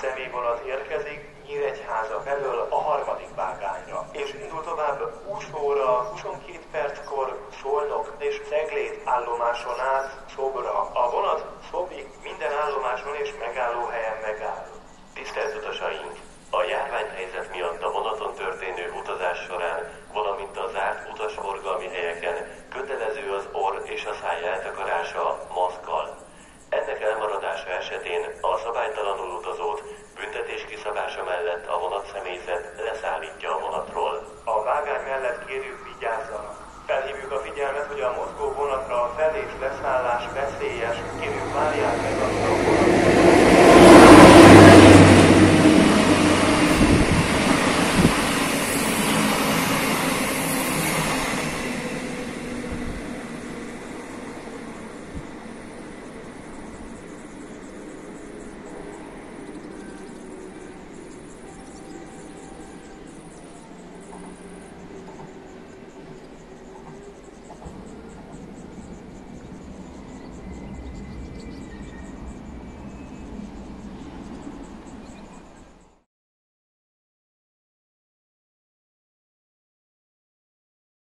személyvonat az érkezik Nyíregyháza felől a harmadik vágányra, és indul tovább 20 óra 22 perckor Szolnok és Szeglét állomáson át Szobra. A vonat Szobig minden állomáson és megállóhelyen megáll. Tisztelt utasaink! A járványhelyzet miatt a vonaton történő utazás során, valamint a zárt utasforgalmi helyeken kötelező az orr és a száj eltakarása maszkkal kiszabása esetén a szabálytalanul utazót büntetés kiszabása mellett a vonat személyzet leszállítja a vonatról. A vágány mellett kérjük vigyázzanak. Felhívjuk a figyelmet, hogy a mozgó vonatra a fel és leszállás vesz